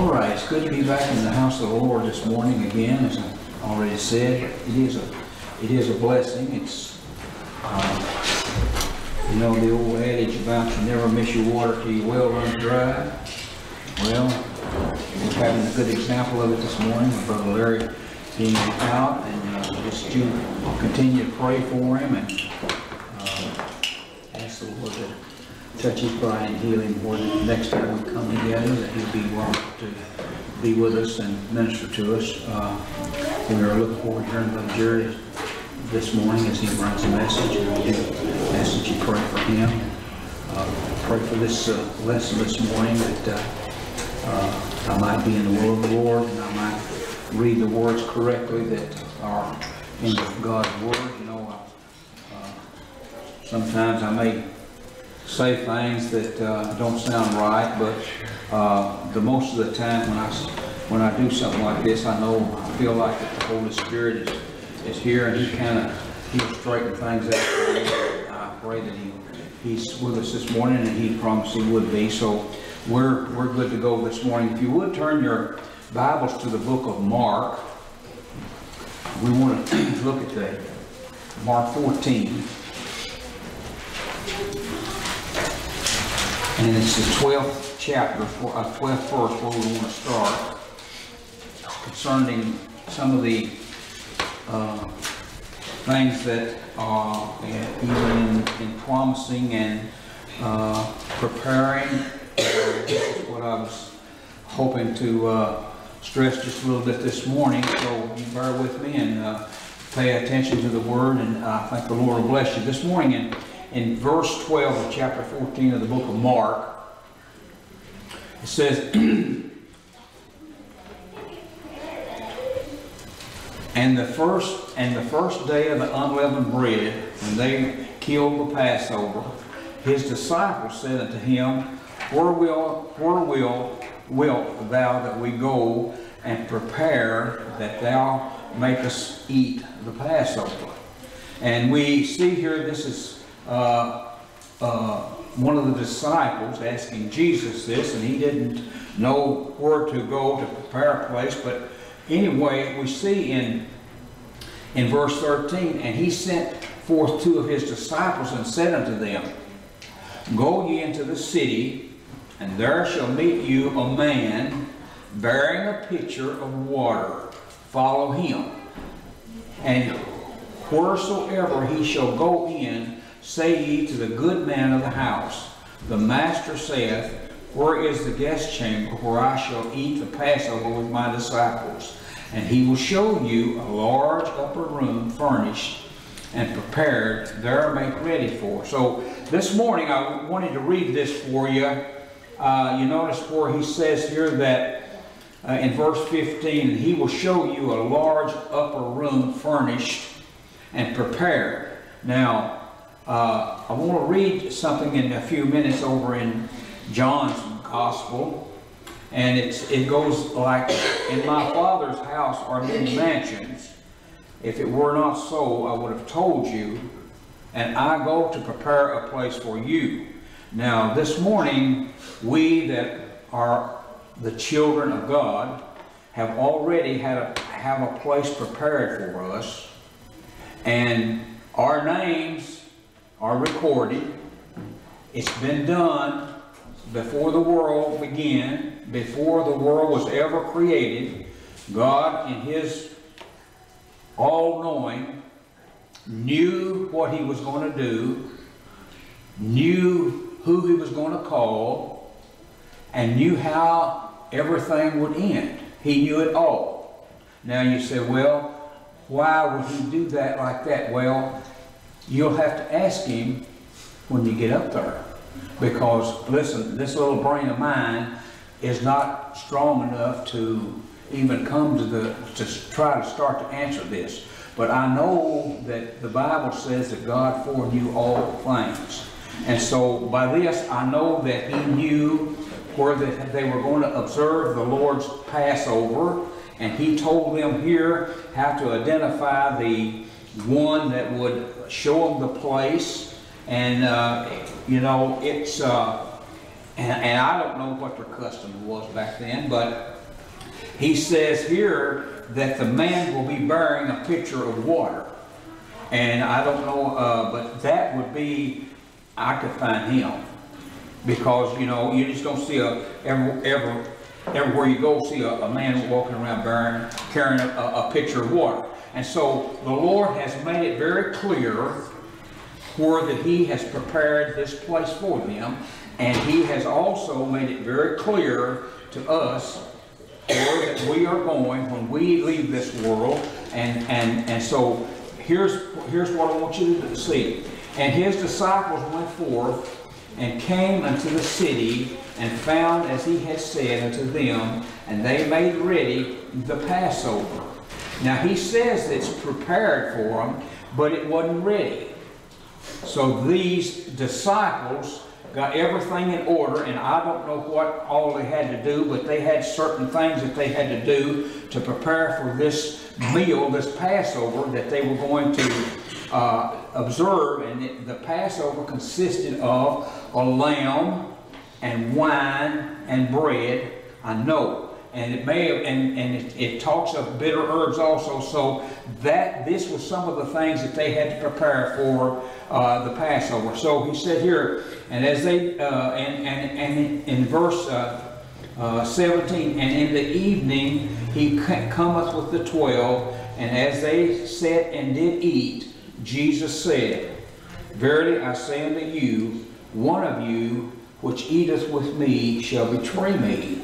All right, it's good to be back in the house of the Lord this morning again, as I already said. It is a, it is a blessing. It's, um, you know, the old adage about you never miss your water till your well runs dry. Well, we're having a good example of it this morning, Brother Larry being out, and uh, just you continue to pray for him and uh, ask the Lord to touch his body and heal him the next time we come together, that he'll be well to be with us and minister to us. Uh, We are looking forward to hearing Brother Jerry this morning as he brings a message, and we do ask that you pray for him. Uh, Pray for this uh, lesson this morning, that uh, uh, I might be in the will of the Lord, and I might read the words correctly that are in God's word, you know. uh, Sometimes I may say things that uh, don't sound right, but uh, the most of the time when I, when I do something like this, I know, I feel like that the Holy Spirit is, is here and he kind of, he'll straighten things out. I pray that he, he's with us this morning and he promised he would be. So we're, we're good to go this morning. If you would turn your Bibles to the book of Mark, we want to look at the Mark 14. And it's the 12th chapter, uh, 12th verse where we want to start, concerning some of the uh, things that are uh, even in- in promising and uh, preparing. Uh, This is what I was hoping to uh, stress just a little bit this morning, so you bear with me and uh, pay attention to the word, and I think the Lord will bless you. This morning in, in verse 12 of chapter 14 of the book of Mark, it says, And the first, and the first day of the unleavened bread, when they killed the Passover, his disciples said unto him, Where will, where will, wilt thou that we go and prepare that thou make us eat the Passover? And we see here, this is, uh, uh, one of the disciples asking Jesus this, and he didn't know where to go to prepare a place, but anyway, we see in, in verse 13, and he sent forth two of his disciples and said unto them, Go ye into the city, and there shall meet you a man bearing a pitcher of water. Follow him. And wheresoever he shall go in, say ye to the good man of the house, The master saith, Where is the guest chamber where I shall eat the Passover with my disciples? And he will show you a large upper room furnished and prepared, there make ready for. So this morning I wanted to read this for you. Uh, you notice where he says here that uh, in verse 15, he will show you a large upper room furnished and prepared. Now, uh, I want to read something in a few minutes over in John's Gospel. And it's, it goes like, In my Father's house are many mansions. If it were not so, I would have told you, and I go to prepare a place for you. Now, this morning, we that are the children of God have already had a, have a place prepared for us, and our names are recorded. It's been done before the world began, before the world was ever created. God, in His all-knowing, knew what He was going to do, knew who He was going to call, and knew how everything would end. He knew it all. Now you say, well, why would He do that like that? Well, you'll have to ask Him when you get up there. Because, listen, this little brain of mine is not strong enough to even come to the, to try to start to answer this. But I know that the Bible says that God foreknew all things. And so by this, I know that He knew where they were going to observe the Lord's Passover. And He told them here how to identify the one that would show them the place. And, uh, you know, it's, uh, And, and I don't know what their custom was back then, but he says here that the man will be bearing a pitcher of water. And I don't know, uh, but that would be, I could find him. Because, you know, you just don't see a, ever, ever, everywhere you go, see a, a man walking around bearing, carrying a, a pitcher of water. And so the Lord has made it very clear where that he has prepared this place for them. And he has also made it very clear to us where that we are going when we leave this world. And, and, and so here's, here's what I want you to see. And his disciples went forth and came unto the city and found as he had said unto them, and they made ready the Passover. Now he says it's prepared for them, but it wasn't ready. So these disciples got everything in order, and I don't know what all they had to do, but they had certain things that they had to do to prepare for this meal, this Passover that they were going to uh, observe. And it, the Passover consisted of a lamb and wine and bread. I know. And it may have, and, and it, it talks of bitter herbs also. So that this was some of the things that they had to prepare for uh, the Passover. So he said here, and as they, uh, and, and, and in verse uh, uh, 17, and in the evening he cometh with the twelve, and as they sat and did eat, Jesus said, Verily I say unto you, one of you which eateth with me shall betray me.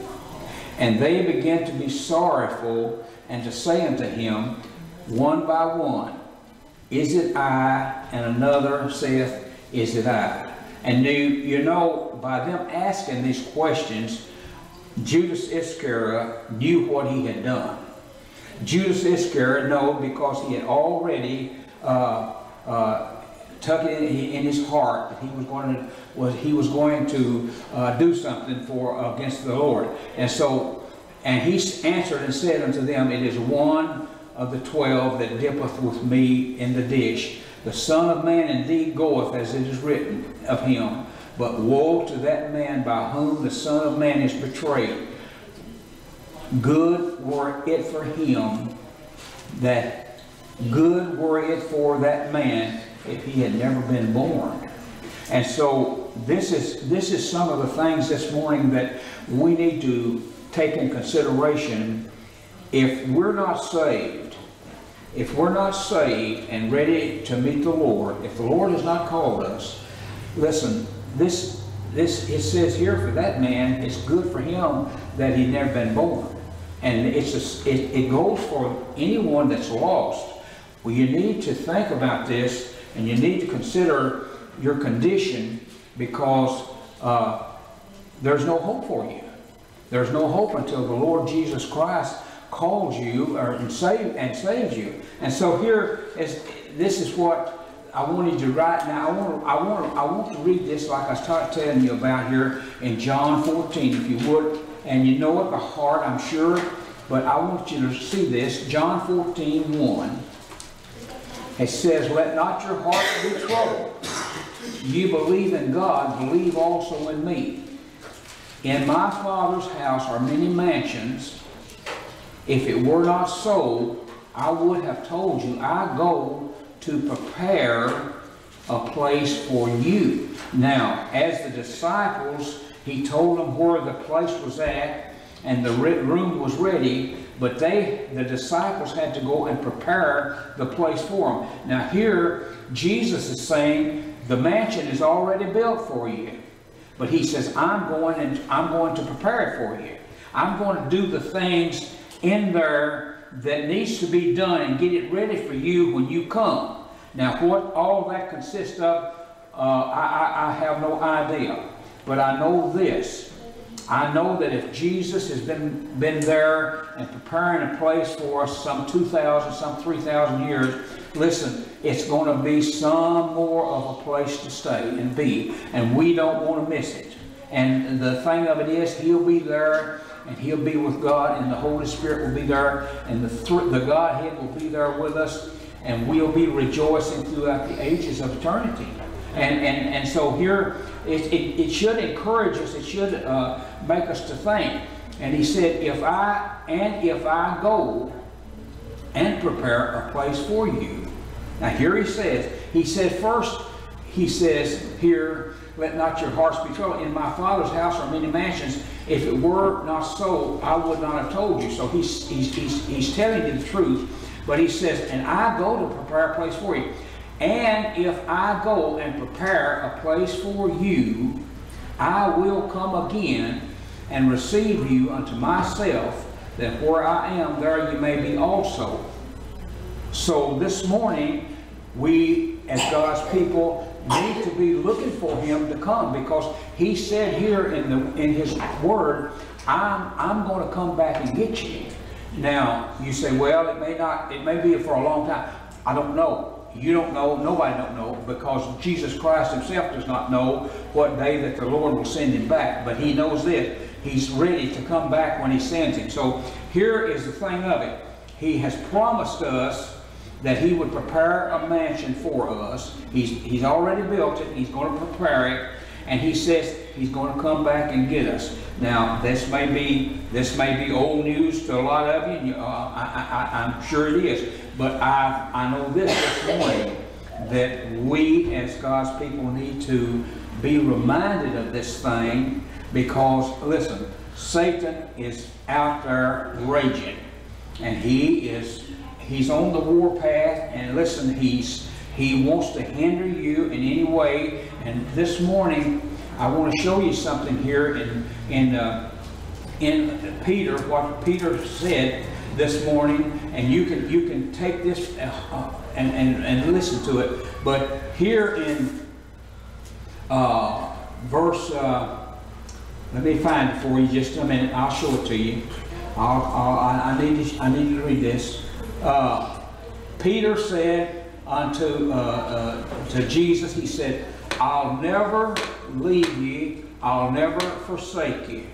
And they began to be sorrowful and to say unto him, one by one, Is it I? And another saith, Is it I? And you, you know, by them asking these questions, Judas Iscariot knew what he had done. Judas Iscariot knew because he had already uh, uh, tuck it in, in, his heart that he was going to was he was going to uh, do something for uh, against the Lord. And so, and he answered and said unto them, It is one of the twelve that dippeth with me in the dish. The Son of Man indeed goeth as it is written of him, but woe to that man by whom the Son of Man is betrayed. Good were it for him that good were it for that man if he had never been born. And so this is, this is some of the things this morning that we need to take in consideration. If we're not saved, if we're not saved and ready to meet the Lord, if the Lord has not called us, listen, this, this it says here for that man, it's good for him that he'd never been born. And it's a, it, it goes for anyone that's lost. Well, you need to think about this and you need to consider your condition because uh, there's no hope for you. There's no hope until the Lord Jesus Christ calls you or, and, save, and saves you. And so here is this is what I wanted to write now. I want I want I want to read this like I started telling you about here in John 14, if you would. And you know it by heart, I'm sure. But I want you to see this. John 14, 1. It says, Let not your heart be troubled. You believe in God, believe also in me. In my Father's house are many mansions. If it were not so, I would have told you, I go to prepare a place for you. Now, as the disciples, he told them where the place was at, and the room was ready, but they, the disciples, had to go and prepare the place for them. Now here, Jesus is saying, the mansion is already built for you. But he says, I'm going and I'm going to prepare it for you. I'm going to do the things in there that needs to be done and get it ready for you when you come. Now, what all that consists of, uh, I, I, I have no idea. But I know this. I know that if Jesus has been, been there and preparing a place for us some 2,000, some 3,000 years, listen, it's going to be some more of a place to stay and be, and we don't want to miss it. And the thing of it is, He'll be there, and He'll be with God, and the Holy Spirit will be there, and the, th the Godhead will be there with us, and we'll be rejoicing throughout the ages of eternity. And, and, and so here, it, it, it should encourage us, it should uh, make us to think. And he said, if I, and if I go and prepare a place for you. Now here he says, he said first, he says here, let not your hearts be troubled. In my father's house are many mansions. If it were not so, I would not have told you. So he's, he's, he's, he's telling you the truth. But he says, and I go to prepare a place for you. And if I go and prepare a place for you, I will come again and receive you unto myself, that where I am, there you may be also. So this morning, we as God's people need to be looking for him to come because he said here in the in his word, I'm I'm going to come back and get you. Now you say, well, it may not, it may be for a long time. I don't know. You don't know, nobody don't know, because Jesus Christ himself does not know what day that the Lord will send him back. But he knows this. He's ready to come back when he sends him. So here is the thing of it. He has promised us that he would prepare a mansion for us. He's, he's already built it. He's going to prepare it. And he says he's going to come back and get us. Now, this may be this may be old news to a lot of you. Uh, I, I'm sure it is. But I, I know this this morning that we as God's people need to be reminded of this thing because, listen, Satan is out there raging. And he is, he's on the war path. And listen, he's, he wants to hinder you in any way. And this morning, I want to show you something here in, in, uh, in Peter, what Peter said this morning, and you can you can take this uh, uh, and, and, and listen to it. But here in uh, verse, uh, let me find it for you just a minute. I'll show it to you. I'll, I'll, I need to, I need to read this. Uh, Peter said unto uh, to Jesus, he said, "I'll never leave you. I'll never forsake you."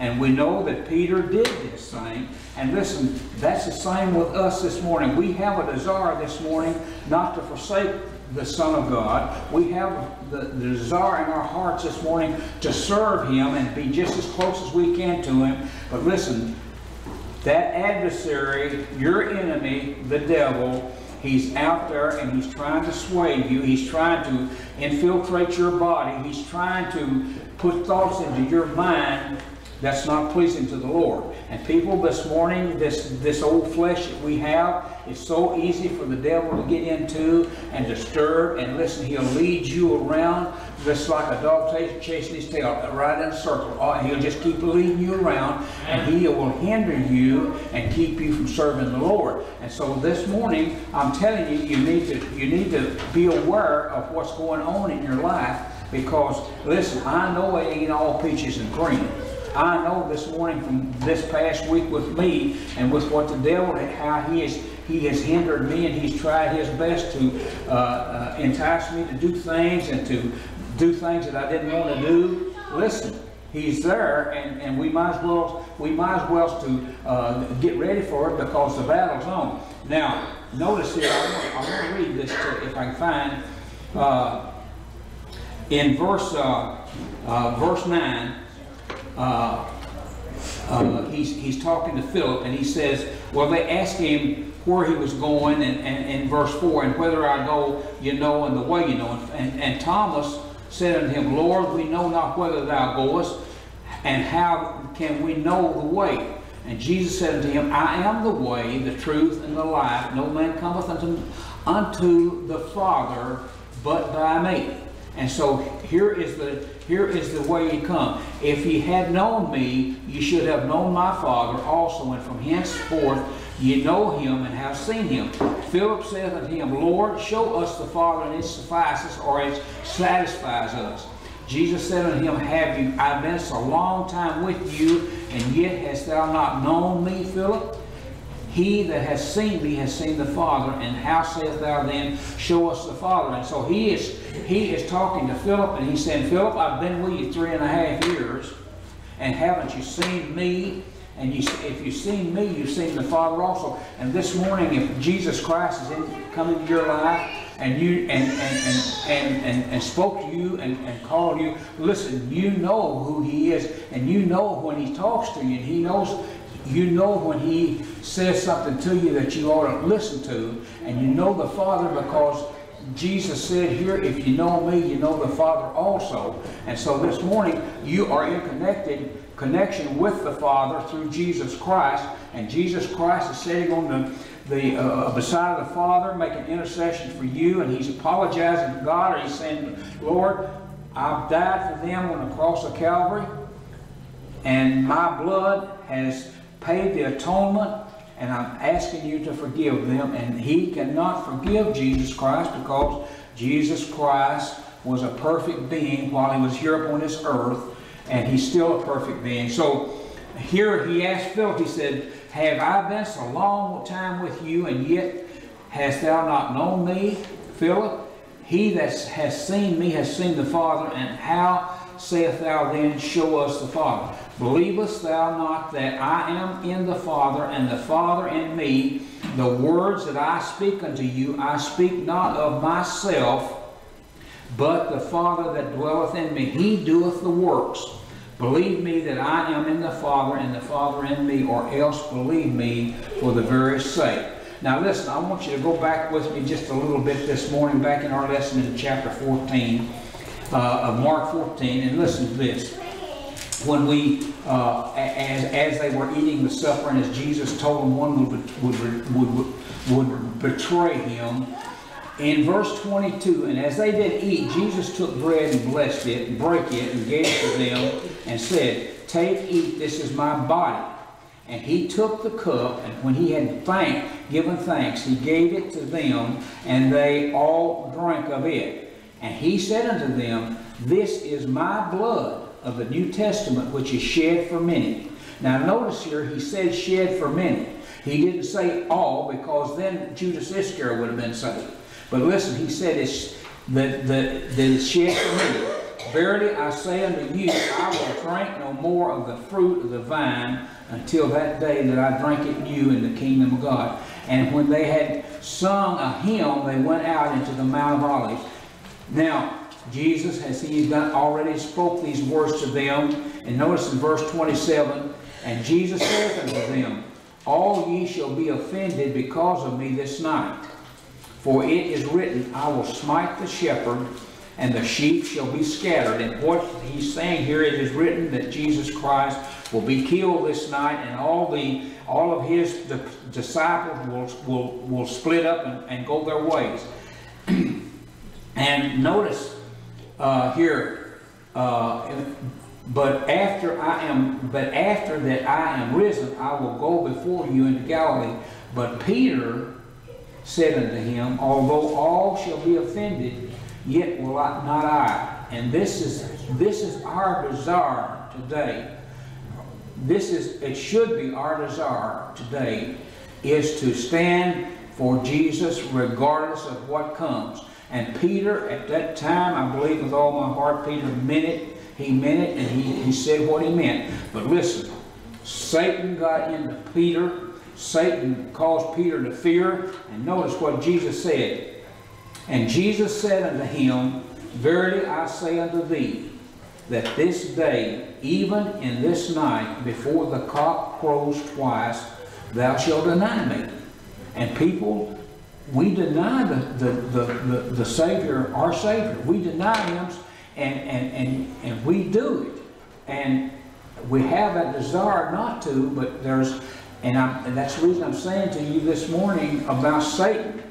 And we know that Peter did this thing. And listen, that's the same with us this morning. We have a desire this morning not to forsake the Son of God. We have the, the, desire in our hearts this morning to serve Him and be just as close as we can to Him. But listen, that adversary, your enemy, the devil, he's out there and he's trying to sway you. He's trying to infiltrate your body. He's trying to put thoughts into your mind that's not pleasing to the Lord. And people this morning, this, this old flesh that we have, it's so easy for the devil to get into and disturb. And listen, he'll lead you around just like a dog chasing his tail, right in a circle. Uh, he'll just keep leading you around and he will hinder you and keep you from serving the Lord. And so this morning, I'm telling you, you need to, you need to be aware of what's going on in your life because, listen, I know it ain't all peaches and cream. I know this morning from this past week with me and with what the devil, how he has, he has hindered me and he's tried his best to uh, uh, entice me to do things and to do things that I didn't want to do. Listen, he's there and, and we might as well we might as well to uh, get ready for it because the battle's on. Now, notice here, I want, I want to read this to, if I can find uh, in verse uh, uh, verse 9 uh, uh, he's, he's talking to Philip and he says, well, they asked him where he was going and, and, in verse 4, and whether I go, you know, and the way you know. And, and Thomas said unto him, Lord, we know not whither thou goest, and how can we know the way? And Jesus said unto him, I am the way, the truth, and the life. No man cometh unto, unto the Father but by me. And so here is the here is the way you come. If ye had known me, ye should have known my Father also, and from henceforth ye know him and have seen him. Philip saith unto him, Lord, show us the Father, and it suffices, or it satisfies us. Jesus said unto him, Have you I been so long time with you, and yet hast thou not known me, Philip? He that has seen me has seen the Father, and how sayest thou then, Show us the Father? And so he is he is talking to Philip, and he's saying, Philip, I've been with you three and a half years, and haven't you seen me? And you, if you've seen me, you've seen the Father also. And this morning, if Jesus Christ is in, come into your life and you and and and and, and, and spoke to you and, and called you, listen, you know who He is, and you know when He talks to you, and He knows you know when he says something to you that you ought to listen to, and you know the Father because Jesus said here, if you know me, you know the Father also. And so this morning, you are in connected connection with the Father through Jesus Christ, and Jesus Christ is sitting on the the uh, beside the Father, making intercession for you, and he's apologizing to God, or he's saying, Lord, I've died for them on the cross of Calvary, and my blood has paid the atonement, and I'm asking you to forgive them. And he cannot forgive Jesus Christ because Jesus Christ was a perfect being while he was here upon this earth, and he's still a perfect being. So here he asked Philip, he said, Have I been so long time with you, and yet hast thou not known me, Philip? He that has seen me has seen the Father, and how saith thou then, Show us the Father? Believest thou not that I am in the Father, and the Father in me? The words that I speak unto you, I speak not of myself, but the Father that dwelleth in me, he doeth the works. Believe me that I am in the Father, and the Father in me, or else believe me for the very sake. Now listen, I want you to go back with me just a little bit this morning, back in our lesson in chapter 14 uh, of Mark 14, and listen to this when we, uh, as, as they were eating the supper, and as Jesus told them one would, would, would, would betray him, in verse 22, and as they did eat, Jesus took bread and blessed it, and broke it, and gave it to them, and said, Take, eat, this is my body. And he took the cup, and when he had thanked, given thanks, he gave it to them, and they all drank of it. And he said unto them, This is my blood of the New Testament, which is shed for many. Now notice here, he said shed for many. He didn't say all, because then Judas Iscariot would have been saved. But listen, he said it's that, that, it's shed for many. Verily I say unto you, I will drink no more of the fruit of the vine until that day that I drink it new in the kingdom of God. And when they had sung a hymn, they went out into the Mount of Olives. Now, Jesus, as he done, already spoke these words to them. And notice in verse 27, And Jesus saith unto them, All ye shall be offended because of me this night. For it is written, I will smite the shepherd, and the sheep shall be scattered. And what he's saying here, it is written that Jesus Christ will be killed this night, and all the all of his disciples will, will, will split up and, and go their ways. and notice uh, here, uh, but after I am, but after that I am risen, I will go before you into Galilee. But Peter said unto him, Although all shall be offended, yet will I, not I. And this is this is our desire today. This is it should be our desire today is to stand for Jesus regardless of what comes. And Peter, at that time, I believe with all my heart, Peter meant it. He meant it, and he, he said what he meant. But listen, Satan got into Peter. Satan caused Peter to fear. And notice what Jesus said. And Jesus said unto him, Verily I say unto thee, that this day, even in this night, before the cock crows twice, thou shalt deny me. And people we deny the, the, the, the, the Savior, our Savior. We deny Him, and, and, and, and we do it. And we have a desire not to, but there's, and, I'm, and that's the reason I'm saying to you this morning about Satan.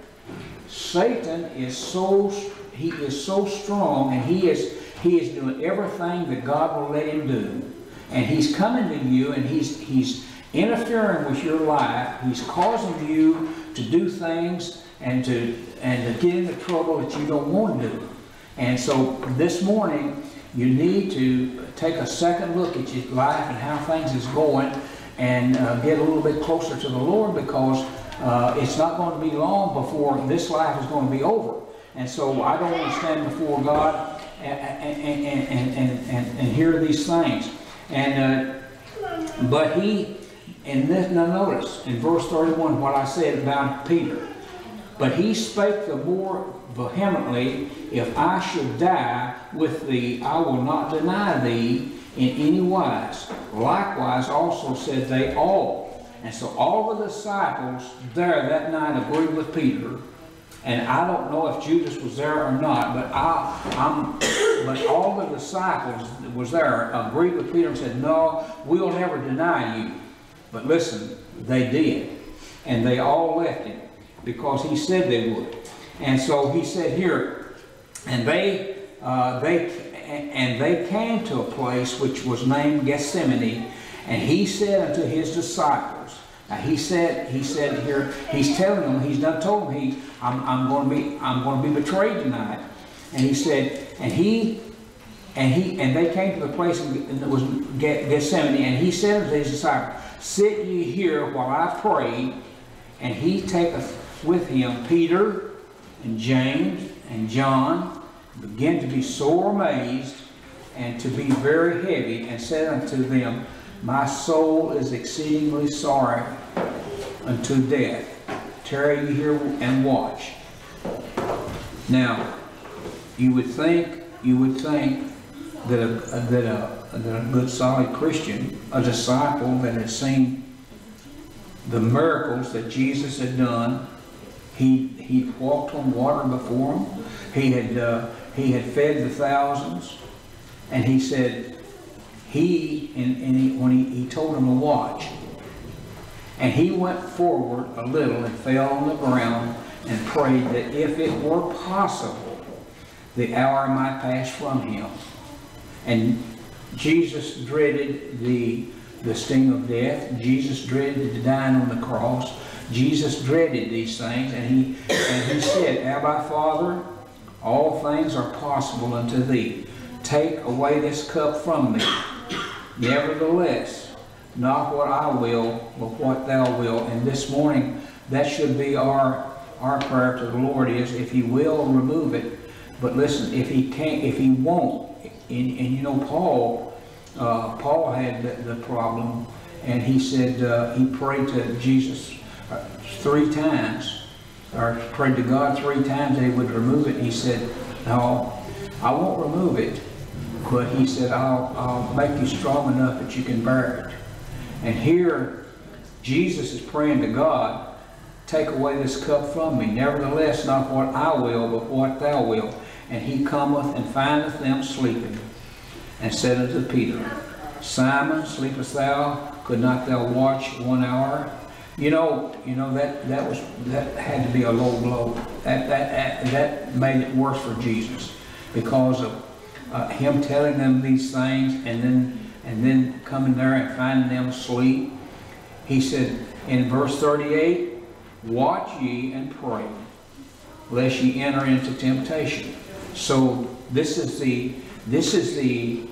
Satan is so, he is so strong, and he is, he is doing everything that God will let him do. And he's coming to you, and he's, he's interfering with your life. He's causing you to do things and to and to get into trouble that you don't want to do. And so this morning, you need to take a second look at your life and how things is going and uh, get a little bit closer to the Lord because uh, it's not going to be long before this life is going to be over. And so I don't want to stand before God and, and, and, and, and, and hear these things. And uh, but he and this, now notice, in verse 31, what I said about Peter. But he spake the more vehemently, If I should die with thee, I will not deny thee in any wise. Likewise also said they all. And so all the disciples there that night agreed with Peter. And I don't know if Judas was there or not, but I, I'm, but all the disciples that was there agreed with Peter and said, no, we'll never deny you. But listen, they did. And they all left him because he said they would. And so he said here, and they, uh, they, and they came to a place which was named Gethsemane, and he said unto his disciples, now he said, he said here, he's telling them, he's not told them, he, I'm, I'm going to be, I'm going to be betrayed tonight. And he said, and he, and he, and they came to the place that was Gethsemane, and he said unto his disciples, Sit ye here while I pray. And he taketh with him Peter and James and John, began to be sore amazed and to be very heavy, and said unto them, My soul is exceedingly sorry unto death. Tarry ye here and watch. Now, you would think, you would think that a, that a, that a good solid Christian, a disciple that had seen the miracles that Jesus had done, he, he walked on water before him. He had, uh, he had fed the thousands. And he said, he, and, and he, when he, he told him to watch, and he went forward a little and fell on the ground and prayed that if it were possible, the hour might pass from him. And Jesus dreaded the, the sting of death. Jesus dreaded the dying on the cross. Jesus dreaded these things, and he, and he said, Abba, Father, all things are possible unto thee. Take away this cup from me. Nevertheless, not what I will, but what thou will. And this morning, that should be our, our prayer to the Lord is, if he will, remove it. But listen, if he can't, if he won't, and, and you know, Paul, uh, Paul had the, the, problem, and he said, uh, he prayed to Jesus three times, or prayed to God three times he would remove it. He said, no, I won't remove it, but he said, I'll, I'll make you strong enough that you can bear it. And here, Jesus is praying to God, take away this cup from me. Nevertheless, not what I will, but what thou wilt. And he cometh and findeth them sleeping, and said unto Peter, Simon, sleepest thou? Could not thou watch one hour? You know, you know that that was that had to be a low blow. That that that made it worse for Jesus because of uh, him telling them these things, and then and then coming there and finding them asleep. He said in verse 38, Watch ye and pray, lest ye enter into temptation. So this is the this is the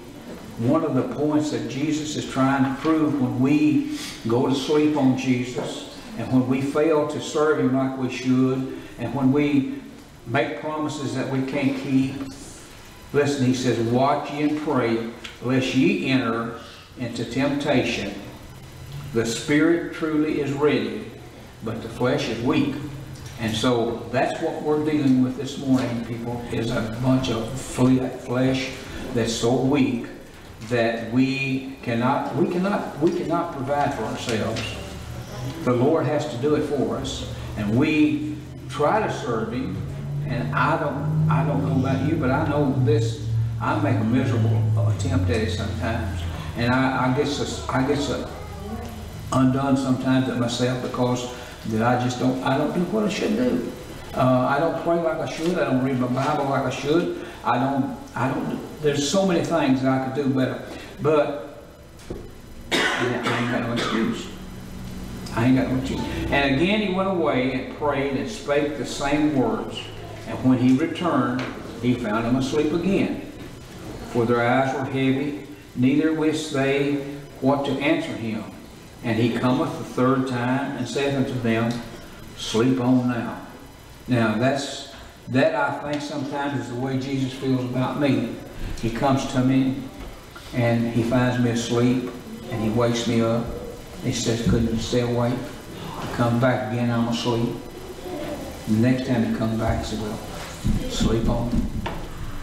one of the points that Jesus is trying to prove when we go to sleep on Jesus and when we fail to serve him like we should and when we make promises that we can't keep. Listen, he says, watch ye and pray lest ye enter into temptation. The spirit truly is ready, but the flesh is weak. And so that's what we're dealing with this morning, people, is a bunch of flesh that's so weak that we cannot, we cannot, we cannot provide for ourselves. The Lord has to do it for us. And we try to serve Him. And I don't, I don't know about you, but I know this I make a miserable attempt at it sometimes. And I, I get I get undone sometimes at myself because that I just don't, I don't do what I should do. Uh, I don't pray like I should. I don't read my Bible like I should. I don't, I don't, there's so many things that I could do better. But I ain't got no excuse. I ain't got no excuse. And again he went away and prayed and spake the same words. And when he returned, he found him asleep again for their eyes were heavy, neither wist they what to answer him. And he cometh the third time and saith unto them, Sleep on now. Now that's that I think sometimes is the way Jesus feels about me. He comes to me and he finds me asleep and he wakes me up He says, couldn't you stay awake? Come back again, I'm asleep. The next time he come back, he said, well, sleep on,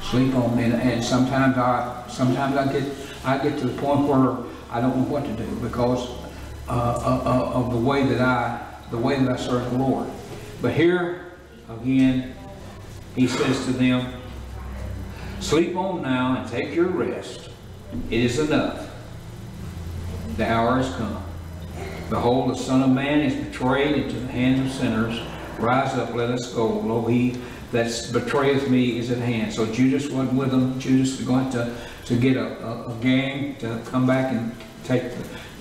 sleep on. And, and sometimes I, sometimes I get, I get to the point where I don't know what to do because uh, uh, uh, of the way that I, the way that I serve the Lord. But here, again, he says to them, sleep on now and take your rest. It is enough. The hour has come. Behold, the Son of Man is betrayed into the hands of sinners. Rise up, let us go. Lo, he that betrayeth me is at hand. So Judas wasn't with them. Judas is going to, to get a, a, a gang to come back and take,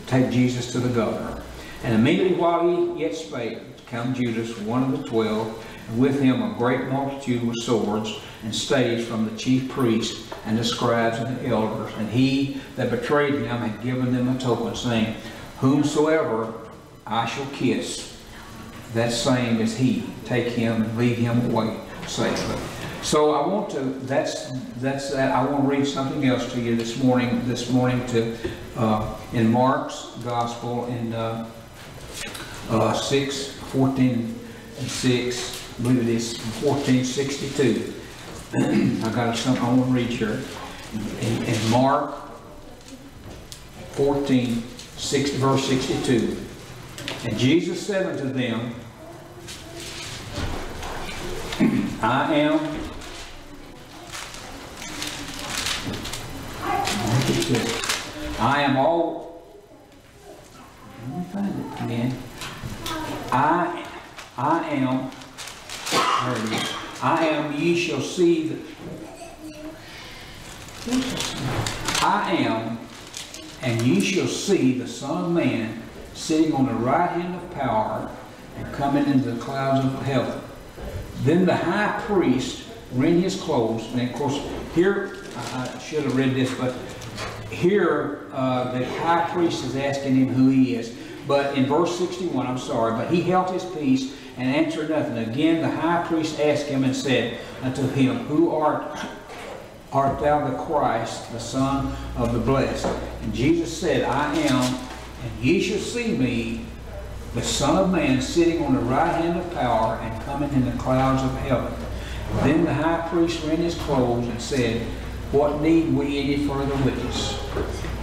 take Jesus to the governor. And immediately while he yet spake, come Judas, one of the twelve, and with him a great multitude with swords and staves from the chief priests and the scribes and the elders. And he that betrayed him had given them a token, saying, Whomsoever I shall kiss, that same is he. Take him and lead him away safely. So I want to, that's, that's that. I want to read something else to you this morning, this morning to, uh, in Mark's gospel in, uh, uh, 6, 14 and 6, I believe it is 1462. I got something I want to read here. In, in Mark 14, 6, verse 62. And Jesus said unto them, I am, I am all, let me find it again. I, I am. I am, ye shall see, the, I am, and ye shall see the Son of Man sitting on the right hand of power and coming into the clouds of heaven. Then the high priest rent his clothes, and of course, here, I I should have read this, but here, uh, the high priest is asking him who he is. But in verse 61, I'm sorry, but he held his peace and answered nothing. Again, the high priest asked him and said unto him, Who art, art thou the Christ, the Son of the Blessed? And Jesus said, I am, and ye shall see me, the Son of Man, sitting on the right hand of power and coming in the clouds of heaven. Then the high priest rent his clothes and said, What need we any further witness?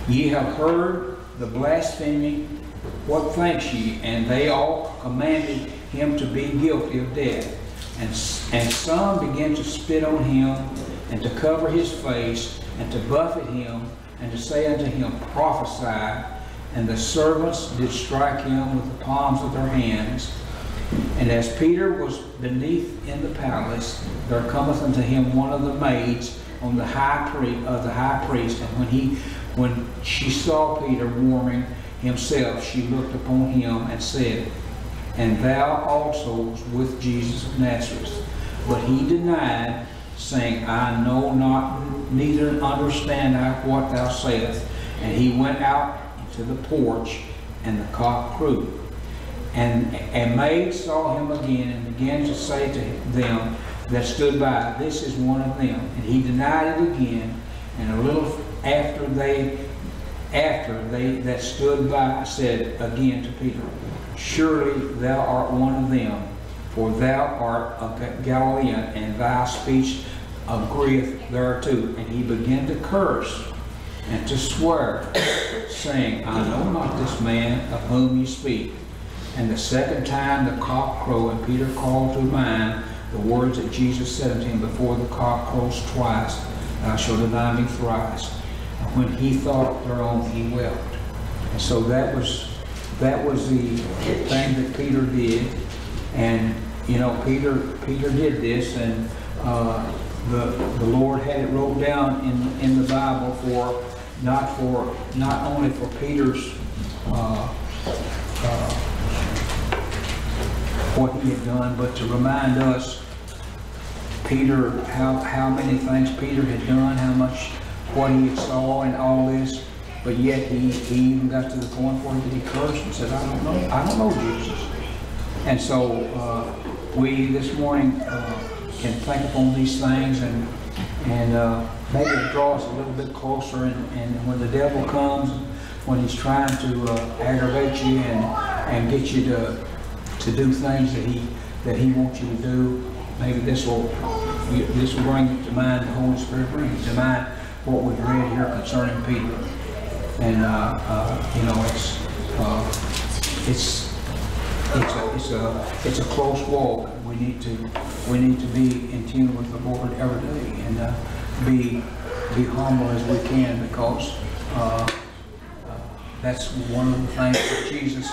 Ye have heard the blasphemy, what thinks ye? And they all commanded him to be guilty of death. And, and some began to spit on him, and to cover his face, and to buffet him, and to say unto him, Prophesy. And the servants did strike him with the palms of their hands. And as Peter was beneath in the palace, there cometh unto him one of the maids on the high priest of the high priest. And when he when she saw Peter warming himself, she looked upon him and said, And thou also with Jesus of Nazareth. But he denied, saying, I know not, neither understand I what thou sayest. And he went out into the porch, and the cock crew. And a maid saw him again and began to say to them that stood by, This is one of them. And he denied it again. And a little after they, after they that stood by said again to Peter, Surely thou art one of them, for thou art a Galilean, and thy speech agreeth thereto. And he began to curse and to swear, saying, I know not this man of whom you speak. And the second time the cock crowed, and Peter called to mind the words that Jesus said unto him, Before the cock crows twice, thou shalt deny me thrice. And when he thought thereon, he wept. And so that was that was the thing that Peter did. And you know, Peter Peter did this, and uh, the the Lord had it wrote down in in the Bible for not for not only for Peter's. Uh, uh, what he had done, but to remind us, Peter, how, how many things Peter had done, how much, what he saw and all this, but yet he, he even got to the point where he cursed and said, I don't know, I don't know Jesus. And so uh, we this morning uh, can think upon these things and and uh, maybe draw us a little bit closer. And, and when the devil comes, when he's trying to uh, aggravate you and, and get you to, to do things that he, that he wants you to do, maybe this will, this will bring to mind, the Holy Spirit brings to mind what we've read here concerning Peter. And, uh, uh, you know, it's, uh, it's, it's a, it's a, it's a close walk. We need to, we need to be in tune with the Lord every day and, uh, be, be humble as we can because, uh, that's one of the things that Jesus,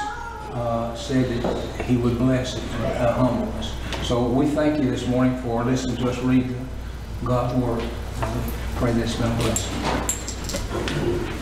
uh, said that he would bless, uh, humbleness. So we thank you this morning for listening to us read God's word. Pray this God bless. you.